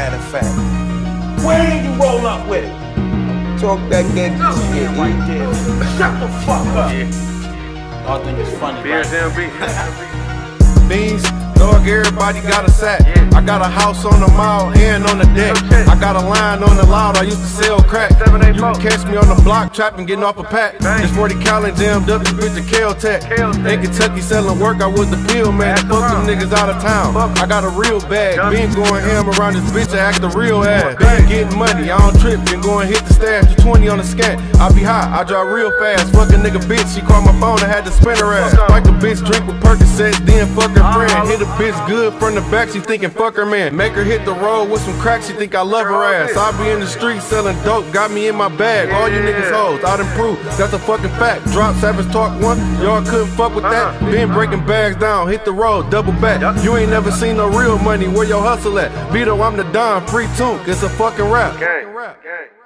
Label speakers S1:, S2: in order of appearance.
S1: Matter of fact, mm-hmm. when you roll up with it, talk that good shit right there. Shut the fuck up. Y'all think it's funny, right?
S2: Beans, dog, everybody got a sack. I got a house on the mall and on the deck. I got a line on the loud, I used to sell crack. You can catch me on the block, trapping, getting off a pack. This 40 Callan jammed up, this bitch a Kel-Tec. In Kentucky selling work, I was the pill man. Fuck them niggas out of town. I got a real bag. Been going ham around this bitch, I act a real ass. Been getting money, I don't trip. Been going hit the stash, to 20 on the scat. I be hot, I drive real fast. Fuck a nigga bitch, she called my phone, I had to spin her ass. Like a bitch drink with Percocets, then fuck her friend. Hit a bitch good from the back, she thinking fuck her man. Make her hit the road with some crack, she think I love her ass. I be in the street selling dope, got me in my bag. All you niggas hoes, I'd improve, that's a fucking fact. Drop Savage Talk 1, y'all couldn't fuck with that. Uh-huh. Been breaking bags down, hit the road, double back. You ain't never seen no real money, where your hustle at? Veto, I'm the Don, free tune, it's a fucking rap.
S3: Gang. Gang.